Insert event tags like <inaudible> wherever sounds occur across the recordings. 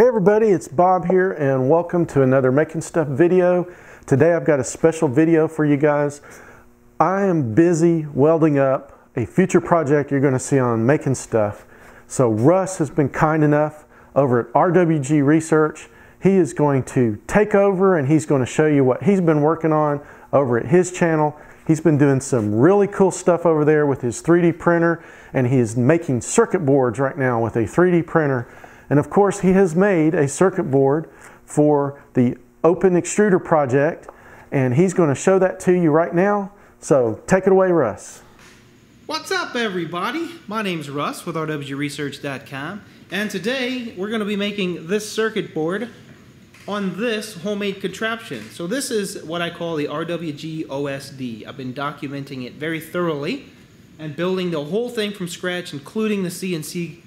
Hey everybody, it's Bob here and welcome to another Making Stuff video. Today I've got a special video for you guys. I am busy welding up a future project you're going to see on Making Stuff. So Russ has been kind enough over at RWG Research. He is going to take over and he's going to show you what he's been working on over at his channel. He's been doing some really cool stuff over there with his 3D printer and he is making circuit boards right now with a 3D printer. And of course he has made a circuit board for the Open Extruder project and he's going to show that to you right now. So take it away Russ. What's up everybody? My name's Russ with rwgresearch.com and today we're going to be making this circuit board on this homemade contraption. So this is what I call the RWG OSD. I've been documenting it very thoroughly and building the whole thing from scratch, including the CNC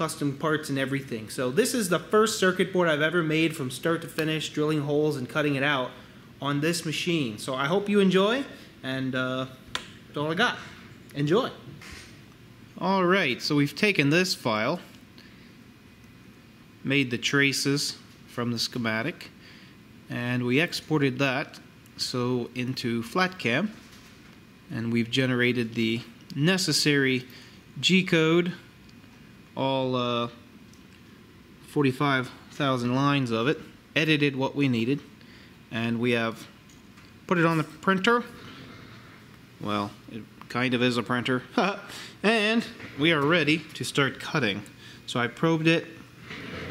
custom parts and everything. So this is the first circuit board I've ever made from start to finish, drilling holes and cutting it out on this machine. So I hope you enjoy, and uh, that's all I got. Enjoy. All right, so we've taken this file, made the traces, from the schematic and we exported that so into FlatCam and we've generated the necessary G-code all uh, 45,000 lines of it edited what we needed and we have put it on the printer well it kind of is a printer <laughs> and we are ready to start cutting so I probed it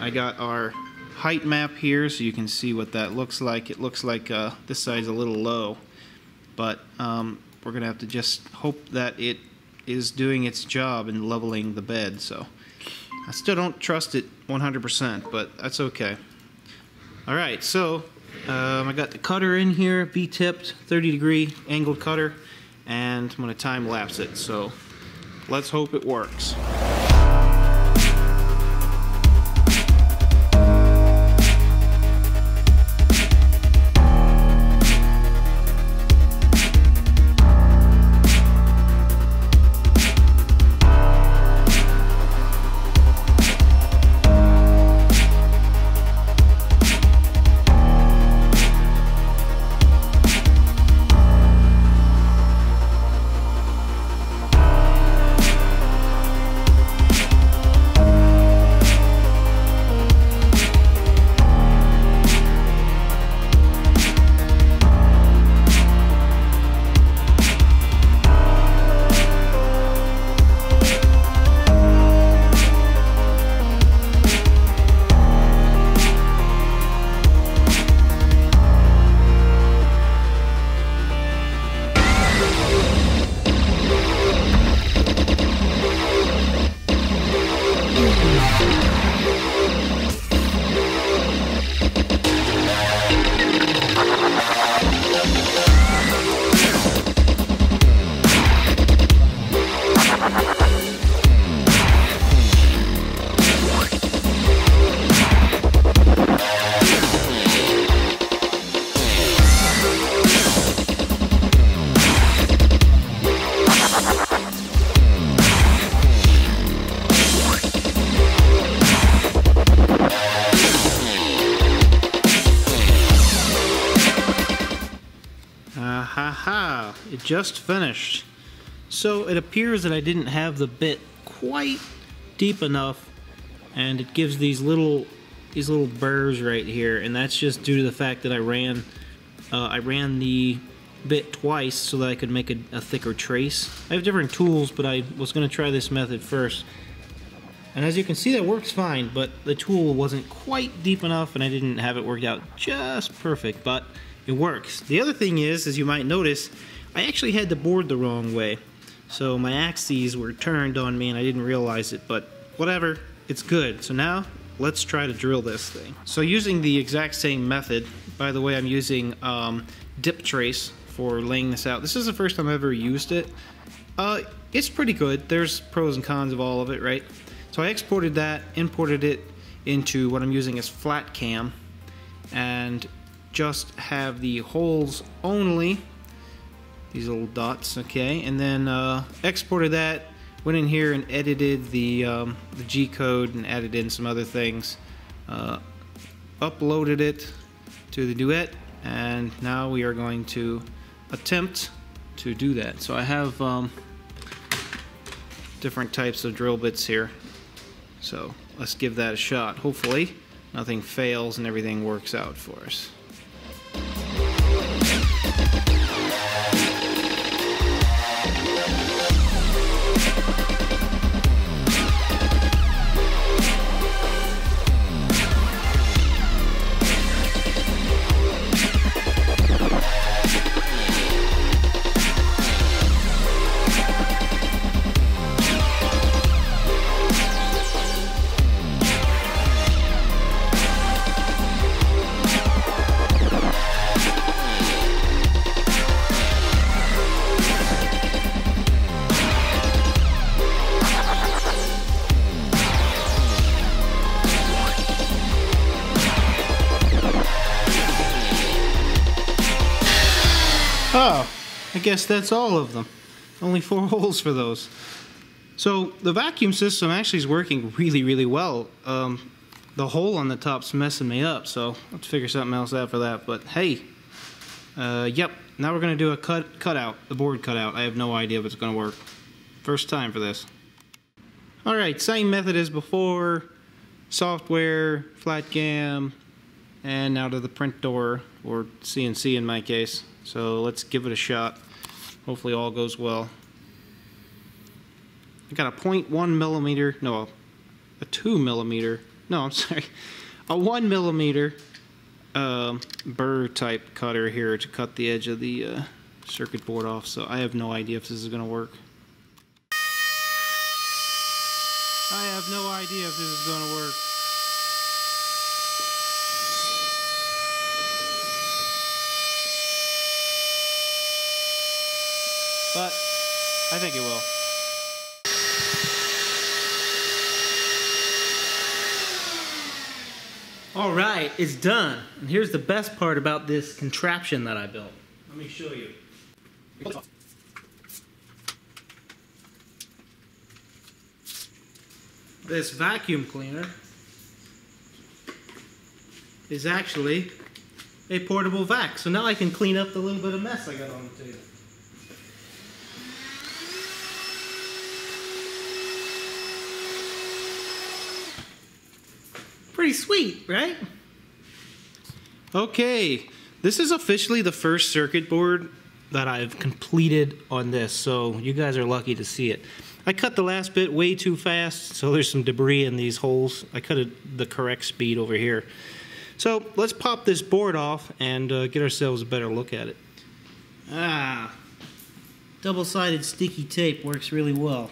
I got our height map here so you can see what that looks like. It looks like uh, this side's a little low, but um, we're going to have to just hope that it is doing its job in leveling the bed. So I still don't trust it 100%, but that's okay. All right, so um, I got the cutter in here, V-tipped, 30 degree angled cutter, and I'm to time lapse it. So let's hope it works. Just finished. So it appears that I didn't have the bit quite deep enough and it gives these little these little burrs right here and that's just due to the fact that I ran uh, I ran the bit twice so that I could make a, a thicker trace. I have different tools but I was going to try this method first. And as you can see that works fine but the tool wasn't quite deep enough and I didn't have it worked out just perfect but it works. The other thing is as you might notice I actually had the board the wrong way. So my axes were turned on me and I didn't realize it, but whatever, it's good. So now let's try to drill this thing. So using the exact same method, by the way, I'm using um, DipTrace for laying this out. This is the first time I've ever used it. Uh, it's pretty good. There's pros and cons of all of it, right? So I exported that, imported it into what I'm using as FlatCam, and just have the holes only these little dots okay and then uh, exported that went in here and edited the um, the G code and added in some other things uh, uploaded it to the Duet, and now we are going to attempt to do that. So I have um, different types of drill bits here. So let's give that a shot. Hopefully nothing fails and everything works out for us. Guess that's all of them. Only four <laughs> holes for those. So the vacuum system actually is working really, really well. Um, the hole on the top's messing me up, so let's figure something else out for that. But hey, uh, yep. Now we're gonna do a cut cutout, the board cutout. I have no idea if it's gonna work. First time for this. All right, same method as before. Software, FlatCam, and now to the print door, or CNC in my case. So let's give it a shot. Hopefully all goes well. I got a 0.1 millimeter, no, a 2 millimeter, no, I'm <laughs> sorry, a 1 millimeter um, burr type cutter here to cut the edge of the uh, circuit board off. So I have no idea if this is going to work. I have no idea if this is going to work. but I think it will. All right, it's done. And here's the best part about this contraption that I built. Let me show you. This vacuum cleaner is actually a portable vac. So now I can clean up the little bit of mess I got on the table. Pretty sweet, right? Okay, this is officially the first circuit board that I've completed on this, so you guys are lucky to see it. I cut the last bit way too fast, so there's some debris in these holes. I cut it the correct speed over here. So let's pop this board off and uh, get ourselves a better look at it. Ah, double-sided sticky tape works really well.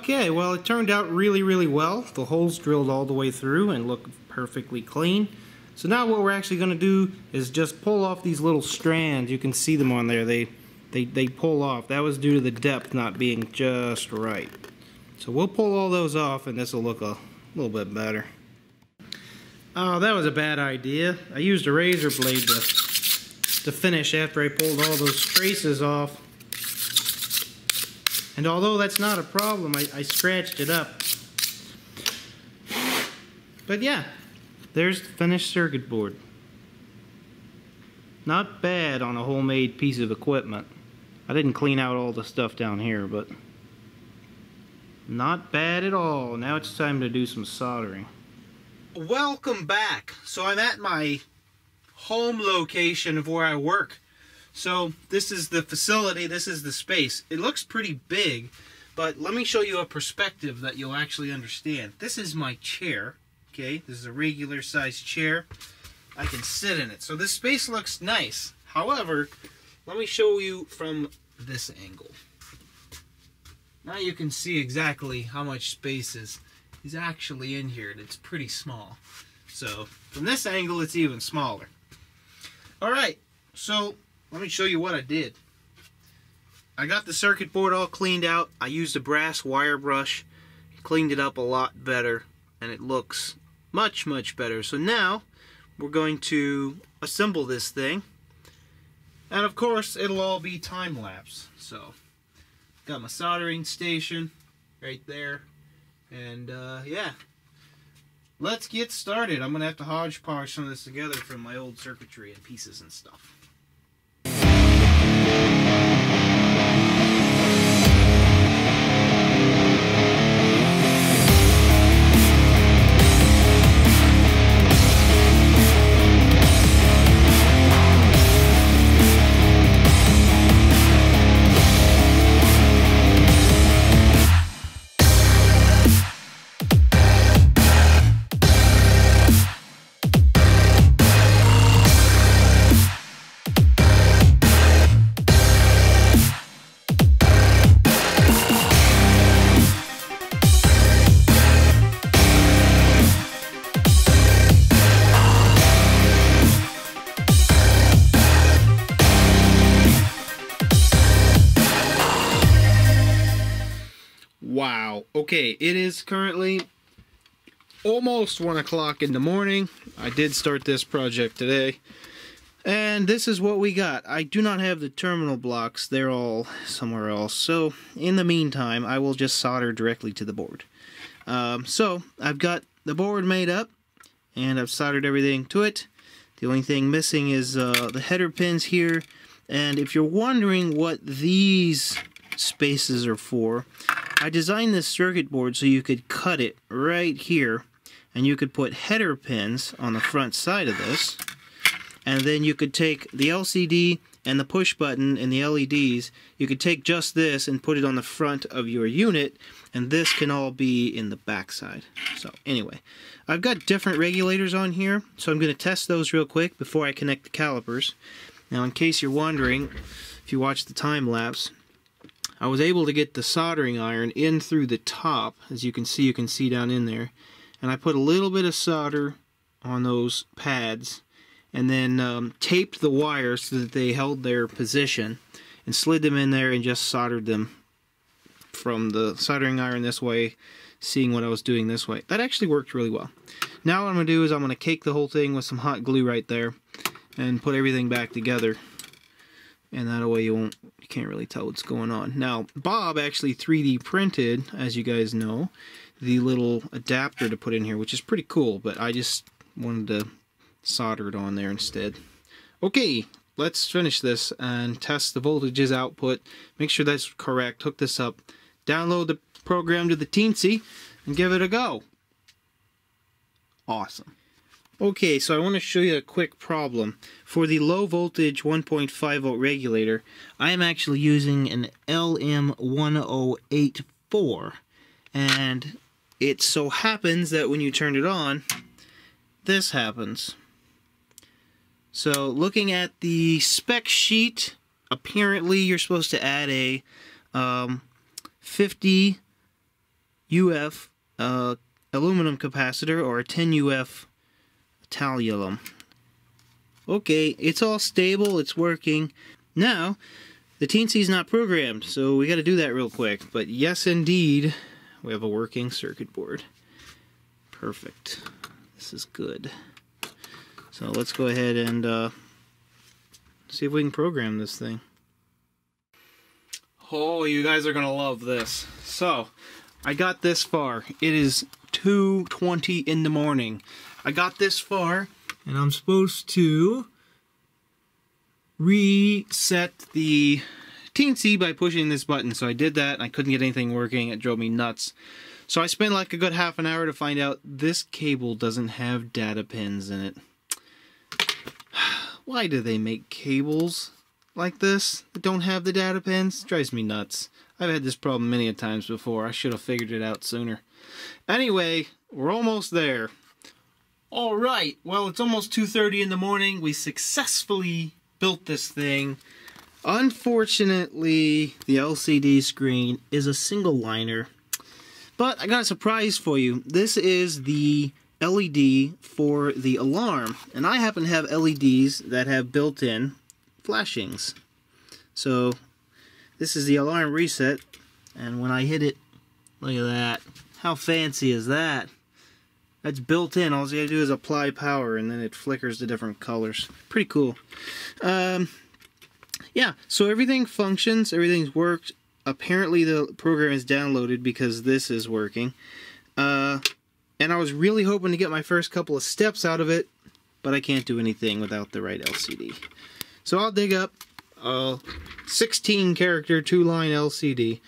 Okay, well it turned out really, really well. The holes drilled all the way through and look perfectly clean. So now what we're actually going to do is just pull off these little strands. You can see them on there. They, they, they pull off. That was due to the depth not being just right. So we'll pull all those off and this will look a little bit better. Oh, that was a bad idea. I used a razor blade to, to finish after I pulled all those traces off. And although that's not a problem, I, I scratched it up. But yeah, there's the finished circuit board. Not bad on a homemade piece of equipment. I didn't clean out all the stuff down here, but not bad at all. Now it's time to do some soldering. Welcome back. So I'm at my home location of where I work. So this is the facility, this is the space. It looks pretty big, but let me show you a perspective that you'll actually understand. This is my chair, okay? This is a regular sized chair. I can sit in it. So this space looks nice. However, let me show you from this angle. Now you can see exactly how much space is, is actually in here, and it's pretty small. So from this angle, it's even smaller. All right, so let me show you what I did. I got the circuit board all cleaned out. I used a brass wire brush, cleaned it up a lot better, and it looks much, much better. So now we're going to assemble this thing. And of course, it'll all be time lapse. So, got my soldering station right there. And uh, yeah, let's get started. I'm going to have to hodgepodge some of this together from my old circuitry and pieces and stuff. Okay, it is currently almost 1 o'clock in the morning. I did start this project today. And this is what we got. I do not have the terminal blocks. They're all somewhere else. So, in the meantime, I will just solder directly to the board. Um, so, I've got the board made up, and I've soldered everything to it. The only thing missing is uh, the header pins here. And if you're wondering what these spaces are for, I designed this circuit board so you could cut it right here and you could put header pins on the front side of this and then you could take the LCD and the push button and the LEDs you could take just this and put it on the front of your unit and this can all be in the back side. So anyway I've got different regulators on here so I'm going to test those real quick before I connect the calipers. Now in case you're wondering if you watch the time lapse I was able to get the soldering iron in through the top, as you can see, you can see down in there. And I put a little bit of solder on those pads and then um, taped the wires so that they held their position and slid them in there and just soldered them from the soldering iron this way, seeing what I was doing this way. That actually worked really well. Now what I'm going to do is I'm going to cake the whole thing with some hot glue right there and put everything back together and that way you won't you can't really tell what's going on. Now, Bob actually 3D printed, as you guys know, the little adapter to put in here, which is pretty cool, but I just wanted to solder it on there instead. Okay, let's finish this and test the voltages output. Make sure that's correct. Hook this up. Download the program to the Teensy and give it a go. Awesome. Okay, so I want to show you a quick problem. For the low voltage 1.5 volt regulator, I am actually using an LM1084. And it so happens that when you turn it on, this happens. So looking at the spec sheet, apparently you're supposed to add a um, 50 UF uh, aluminum capacitor or a 10 UF tantalum. Okay, it's all stable, it's working. Now, the Teensy's not programmed, so we gotta do that real quick. But yes, indeed, we have a working circuit board. Perfect. This is good. So let's go ahead and uh, see if we can program this thing. Oh, you guys are gonna love this. So, I got this far. It is 2.20 in the morning. I got this far, and I'm supposed to reset the teensy by pushing this button. So I did that, and I couldn't get anything working. It drove me nuts. So I spent like a good half an hour to find out this cable doesn't have data pins in it. <sighs> Why do they make cables like this that don't have the data pins? It drives me nuts. I've had this problem many a times before. I should have figured it out sooner. Anyway, we're almost there. All right. Well, it's almost 2:30 in the morning. We successfully built this thing. Unfortunately, the LCD screen is a single liner. But I got a surprise for you. This is the LED for the alarm, and I happen to have LEDs that have built-in flashings. So, this is the alarm reset, and when I hit it, look at that. How fancy is that? That's built in. All you gotta do is apply power and then it flickers to different colors. Pretty cool. Um, yeah, so everything functions, everything's worked. Apparently the program is downloaded because this is working. Uh, and I was really hoping to get my first couple of steps out of it, but I can't do anything without the right LCD. So I'll dig up a 16 character two line LCD.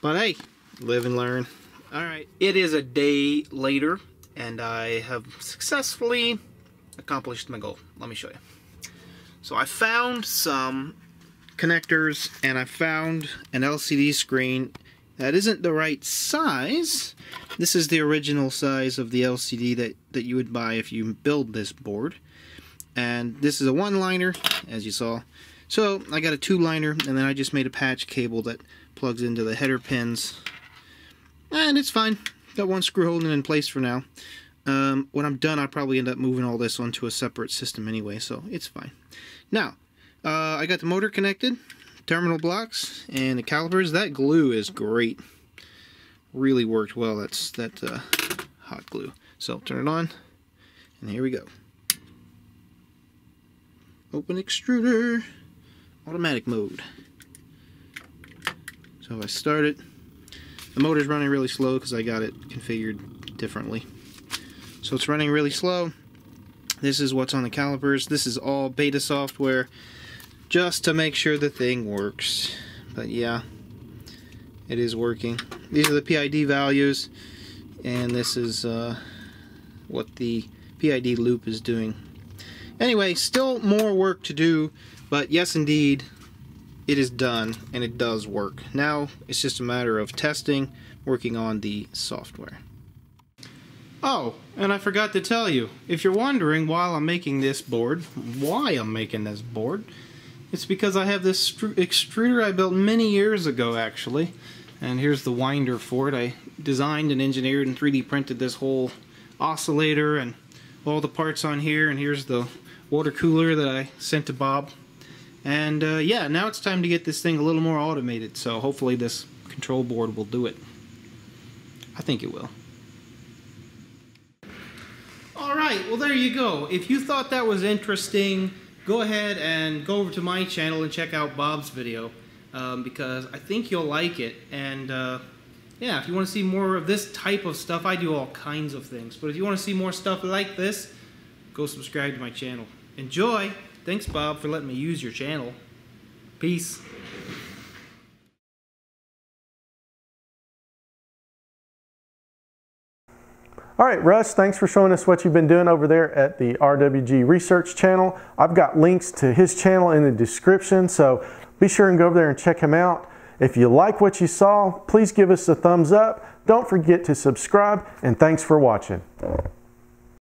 But hey, live and learn. Alright, it is a day later and I have successfully accomplished my goal. Let me show you. So I found some connectors and I found an LCD screen that isn't the right size. This is the original size of the LCD that, that you would buy if you build this board. And this is a one-liner, as you saw. So I got a two-liner, and then I just made a patch cable that plugs into the header pins. And it's fine. Got one screw holding it in place for now. Um, when I'm done, I'll probably end up moving all this onto a separate system anyway, so it's fine. Now, uh, I got the motor connected, terminal blocks, and the calipers. That glue is great. Really worked well. That's that uh, hot glue. So turn it on, and here we go. Open extruder, automatic mode. So if I start it, the motor's running really slow because I got it configured differently. So it's running really slow. This is what's on the calipers. This is all beta software just to make sure the thing works. But yeah, it is working. These are the PID values, and this is uh, what the PID loop is doing. Anyway, still more work to do, but yes, indeed, it is done, and it does work. Now, it's just a matter of testing, working on the software. Oh, and I forgot to tell you, if you're wondering while I'm making this board, why I'm making this board, it's because I have this extruder I built many years ago, actually. And here's the winder for it. I designed and engineered and 3D printed this whole oscillator and all the parts on here. And here's the water cooler that I sent to Bob. And uh, yeah, now it's time to get this thing a little more automated. So hopefully this control board will do it. I think it will. Alright, well there you go. If you thought that was interesting, go ahead and go over to my channel and check out Bob's video um, because I think you'll like it. And uh, yeah, if you want to see more of this type of stuff, I do all kinds of things. But if you want to see more stuff like this, go subscribe to my channel. Enjoy! Thanks, Bob, for letting me use your channel. Peace. All right, Russ, thanks for showing us what you've been doing over there at the RWG Research channel. I've got links to his channel in the description, so be sure and go over there and check him out. If you like what you saw, please give us a thumbs up. Don't forget to subscribe, and thanks for watching.